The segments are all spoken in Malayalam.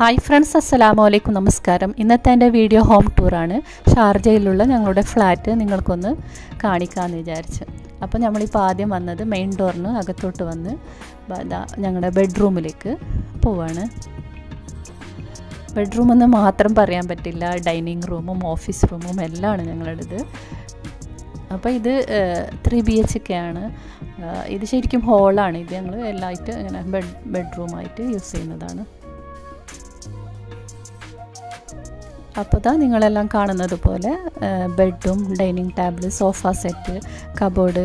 ഹായ് ഫ്രണ്ട്സ് അസ്സലാമു അലൈക്കും നമസ്കാരം ഇന്നത്തെ എന്റെ വീഡിയോ ഹോം ടൂറാണ് ഷാർജയിലുള്ള ഞങ്ങളുടെ ഫ്ലാറ്റ് നിങ്ങൾക്കൊന്ന് കാണിക്കാമെന്ന് വിചാരിച്ചു. അപ്പോൾ നമ്മളിപ്പോൾ ആദ്യം വന്നത് മെയിൻ ഡോറിന് അകത്തോട്ട് വന്ന് ഞങ്ങളുടെ ബെഡ്റൂമിലേക്ക് പോവാണ്. ബെഡ്റൂം എന്ന് മാത്രം പറയാൻ പറ്റില്ല. ഡൈനിങ് റൂമും ഓഫീസ് റൂമും എല്ലാമാണ് ഞങ്ങളുടേത്. അപ്പോൾ ഇത് ത്രീ ബി എച്ച് ഒക്കെ ആണ്. ഇത് ശരിക്കും ഹോളാണ് ഇത് ഞങ്ങൾ എല്ലായിട്ട് ഇങ്ങനെ ബെഡ് ബെഡ്റൂമായിട്ട് യൂസ് ചെയ്യുന്നതാണ്. അപ്പോൾ ഇതാ നിങ്ങളെല്ലാം കാണുന്നത് പോലെ ബെഡും dining table sofa set cupboard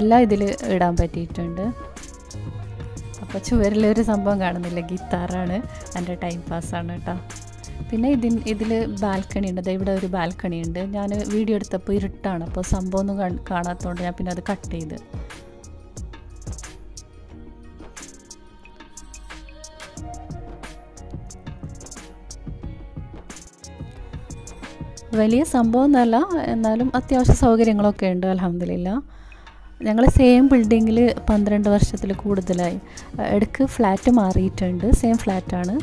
എല്ലാം ഇതിൽ ഇടാൻ പറ്റിയിട്ടുണ്ട്. അപ്പോൾ ചുവരിലൊരു സംഭവം കാണുന്നില്ല. ഗിത്താറാണ്. എന്റെ ടൈം പാസ്സാണ് കേട്ടോ പിന്നെ ഇതിൻ ഇതിൽ ബാൽക്കണി ഉണ്ട്. ഇവിടെ ഒരു ബാൽക്കണി ഉണ്ട് ഞാൻ വീഡിയോ എടുത്തപ്പോൾ ഇരുട്ടാണ്. അപ്പോൾ സംഭവമൊന്നും കാണാത്തതുകൊണ്ട് ഞാൻ പിന്നെ അത് കട്ട് ചെയ്ത് വലിയ സംഭവം എന്നല്ല എന്നാലും അത്യാവശ്യ സൗകര്യങ്ങളൊക്കെ ഉണ്ട് അലഹമില്ല ഞങ്ങൾ സെയിം ബിൽഡിങ്ങിൽ പന്ത്രണ്ട് വർഷത്തിൽ കൂടുതലായി. ഇടയ്ക്ക് ഫ്ലാറ്റ് മാറിയിട്ടുണ്ട് സെയിം ഫ്ലാറ്റാണ്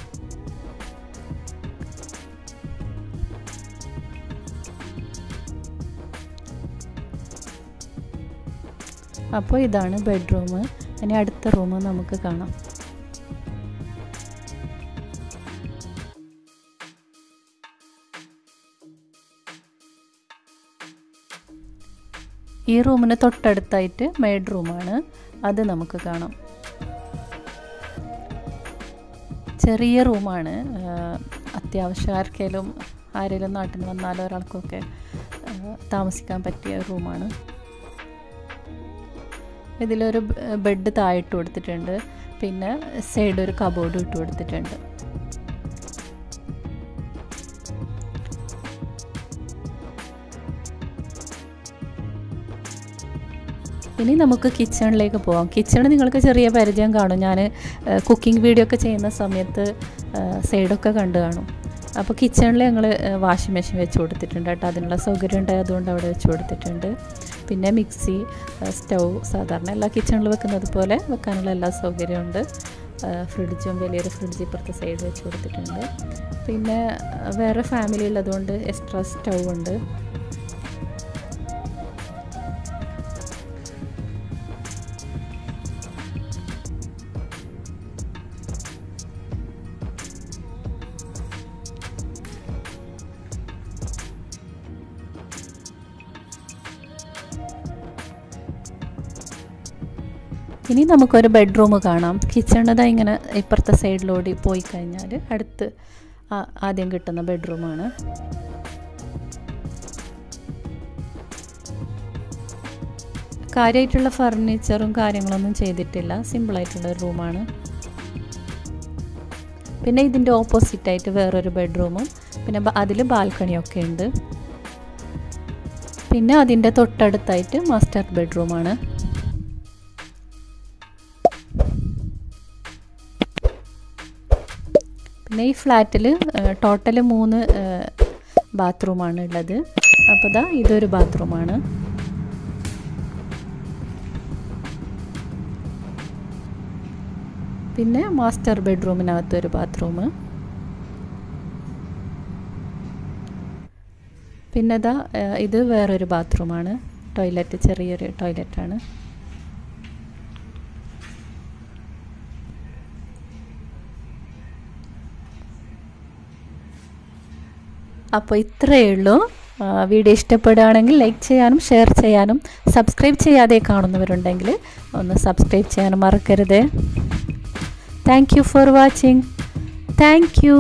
അപ്പോൾ ഇതാണ് ബെഡ്റൂം ഇനി അടുത്ത റൂം നമുക്ക് കാണാം. ഈ റൂമിന് തൊട്ടടുത്തായിട്ട് മെയ്ഡ് റൂമാണ് അത് നമുക്ക് കാണാം. ചെറിയ റൂമാണ്. അത്യാവശ്യം ആർക്കെങ്കിലും ആരെങ്കിലും നാട്ടിൽ വന്നാലോ ഒരാൾക്കൊക്കെ താമസിക്കാൻ പറ്റിയ റൂമാണ്. ഇതിലൊരു ബെഡ് താഴെ ഇട്ട് കൊടുത്തിട്ടുണ്ട്. പിന്നെ സൈഡ് ഒരു കബോർഡ് ഇട്ട് കൊടുത്തിട്ടുണ്ട്. ഇനി നമുക്ക് കിച്ചണിലേക്ക് പോവാം. കിച്ചണ് നിങ്ങൾക്ക് ചെറിയ പരിചയം കാണും. ഞാൻ കുക്കിംഗ് വീഡിയോ ഒക്കെ ചെയ്യുന്ന സമയത്ത് സൈഡൊക്കെ കണ്ടു കാണും. അപ്പോൾ കിച്ചണിൽ ഞങ്ങൾ വാഷിംഗ് മെഷീൻ വെച്ച് കൊടുത്തിട്ടുണ്ട് കേട്ടോ. അതിനുള്ള സൗകര്യം ഉണ്ടായതുകൊണ്ട് അവിടെ വെച്ച് കൊടുത്തിട്ടുണ്ട്. പിന്നെ മിക്സി സ്റ്റൗ സാധാരണ എല്ലാ കിച്ചണിൽ വെക്കുന്നത് പോലെ വെക്കാനുള്ള എല്ലാ സൗകര്യമുണ്ട് ഫ്രിഡ്ജും വലിയൊരു ഫ്രിഡ്ജ് ഇപ്പുറത്തെ സൈഡ് വെച്ച് കൊടുത്തിട്ടുണ്ട്. പിന്നെ വേറെ ഫാമിലി ഉള്ളതുകൊണ്ട് എക്സ്ട്രാ സ്റ്റൗ ഉണ്ട്. ഇനി നമുക്കൊരു ബെഡ്റൂം കാണാം. കിച്ചണിന്റെ ഇങ്ങനെ ഇപ്പുറത്തെ സൈഡിലൂടെ പോയി കഴിഞ്ഞാൽ അടുത്ത് ആദ്യം കിട്ടുന്ന ബെഡ്റൂമാണ് കാര്യമായിട്ടുള്ള ഫർണിച്ചറും കാര്യങ്ങളൊന്നും ചെയ്തിട്ടില്ല. സിമ്പിളായിട്ടുള്ള ഒരു റൂമാണ് പിന്നെ ഇതിന്റെ ഓപ്പോസിറ്റായിട്ട് വേറൊരു ബെഡ്റൂമും പിന്നെ അതിൽ ബാൽക്കണിയൊക്കെ ഉണ്ട്. പിന്നെ അതിന്റെ തൊട്ടടുത്തായിട്ട് മാസ്റ്റർ ബെഡ്റൂമാണ് പിന്നെ ഈ ഫ്ലാറ്റിൽ ടോട്ടൽ മൂന്ന് ബാത്റൂമാണ് ഉള്ളത്. അപ്പോൾ ദാ ഇതൊരു ബാത്റൂമാണ്. പിന്നെ മാസ്റ്റർ ബെഡ്റൂമിനകത്ത് ഒരു ബാത്റൂം പിന്നെ ദാ ഇത് വേറൊരു ബാത്റൂമാണ്. ടോയ്ലറ്റ് ചെറിയൊരു ടോയ്ലറ്റാണ്. അപ്പോൾ ഇത്രയേ ഉള്ളൂ. വീഡിയോ ഇഷ്ടപ്പെടുകയാണെങ്കിൽ ലൈക്ക് ചെയ്യാനും ഷെയർ ചെയ്യാനും സബ്സ്ക്രൈബ് ചെയ്യാതെ കാണുന്നവരുണ്ടെങ്കിൽ ഒന്ന് സബ്സ്ക്രൈബ് ചെയ്യാനും മറക്കരുത്. Thank you for watching thank you